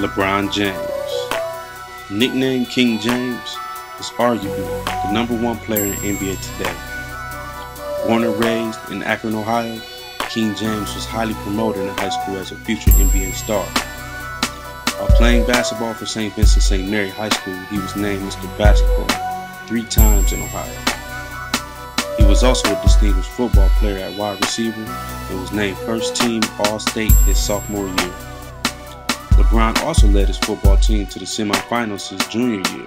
LeBron James. Nicknamed King James, is arguably the number one player in NBA today. Born and raised in Akron, Ohio, King James was highly promoted in high school as a future NBA star. While playing basketball for St. Vincent St. Mary High School, he was named Mr. Basketball three times in Ohio. He was also a distinguished football player at wide receiver and was named first team All State his sophomore year. LeBron also led his football team to the semifinals his junior year.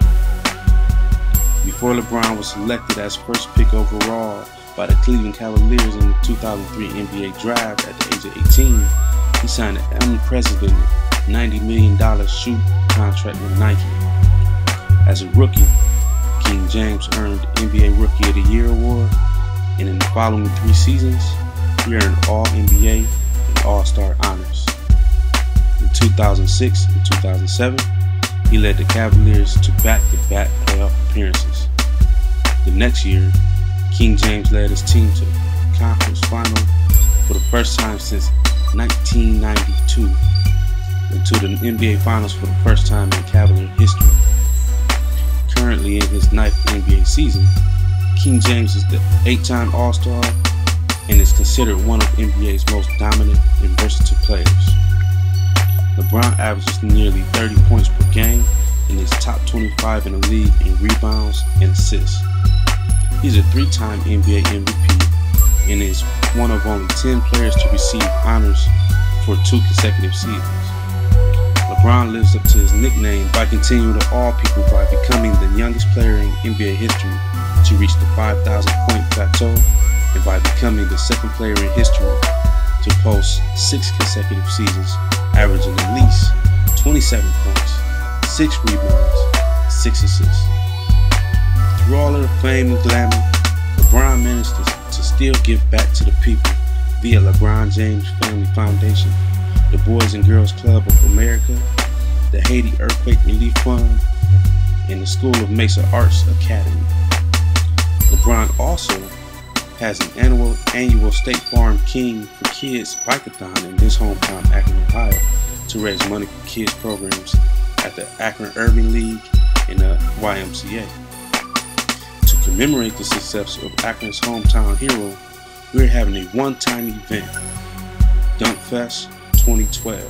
Before LeBron was selected as first pick overall by the Cleveland Cavaliers in the 2003 NBA Draft at the age of 18, he signed an unprecedented $90 million shoe contract with Nike. As a rookie, King James earned the NBA Rookie of the Year award, and in the following three seasons, he earned All NBA and All Star honors. In 2006 and 2007, he led the Cavaliers to back-to-back playoff appearances. The next year, King James led his team to the conference final for the first time since 1992 and to the NBA Finals for the first time in Cavalier history. Currently in his ninth NBA season, King James is the eight-time All-Star and is considered one of NBA's most dominant and versatile players. LeBron averages nearly 30 points per game and is top 25 in the league in rebounds and assists. He's a three-time NBA MVP and is one of only 10 players to receive honors for two consecutive seasons. LeBron lives up to his nickname by continuing to awe people by becoming the youngest player in NBA history to reach the 5,000 point plateau and by becoming the second player in history to post six consecutive seasons averaging at least 27 points, 6 rebounds, 6 assists. Through all of the fame and glamour, LeBron managed to, to still give back to the people via LeBron James Family Foundation, the Boys and Girls Club of America, the Haiti Earthquake Relief Fund, and the School of Mesa Arts Academy. LeBron also has an annual annual State Farm King for Kids bikeathon in his hometown, Akron, Ohio, to raise money for kids programs at the Akron Urban League and the YMCA. To commemorate the success of Akron's hometown hero, we're having a one-time event, Dunk Fest 2012,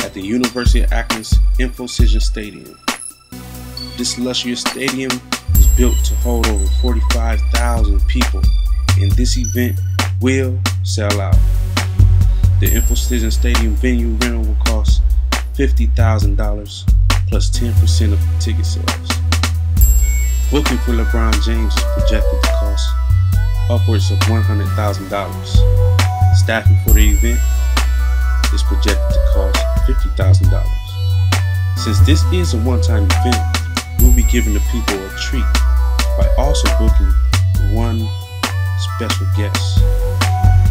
at the University of Akron's InfoCision Stadium. This luxurious stadium was built to hold over 45,000 people and this event will sell out. The InfoCision Stadium venue rental will cost $50,000 plus 10% of ticket sales. Booking for LeBron James is projected to cost upwards of $100,000. Staffing for the event is projected to cost $50,000. Since this is a one-time event, we'll be giving the people a treat by also booking one special guest,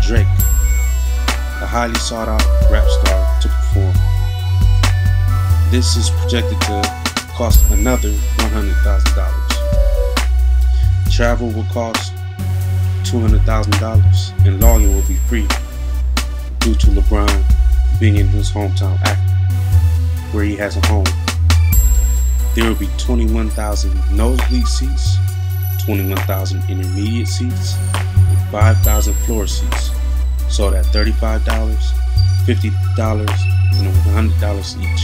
Drake, a highly sought out rap star, to perform. This is projected to cost another $100,000. Travel will cost $200,000 and login will be free due to LeBron being in his hometown, Akron, where he has a home. There will be 21,000 nosebleed seats 21,000 intermediate seats, and 5,000 floor seats, sold at $35, $50, and $100 each,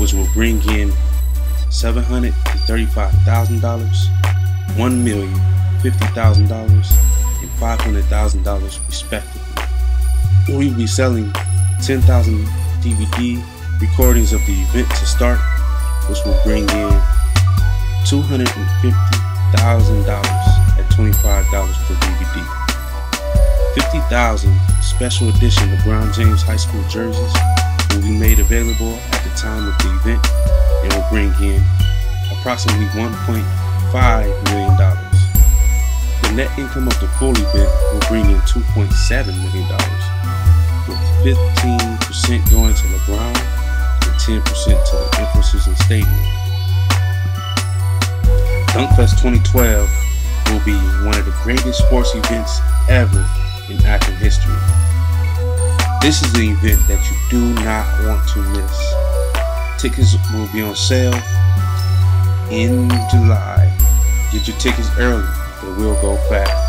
which will bring in $735,000, $1,050,000, and $500,000 respectively. We will be selling 10,000 DVD recordings of the event to start, which will bring in 250 $1,000 at $25 per DVD. 50,000 special edition LeBron James High School jerseys will be made available at the time of the event and will bring in approximately $1.5 million. The net income of the full event will bring in $2.7 million, with 15% going to LeBron and 10% to the InfoCision Stadium. Dunkfest 2012 will be one of the greatest sports events ever in Akron history. This is an event that you do not want to miss. Tickets will be on sale in July. Get your tickets early, they will go fast.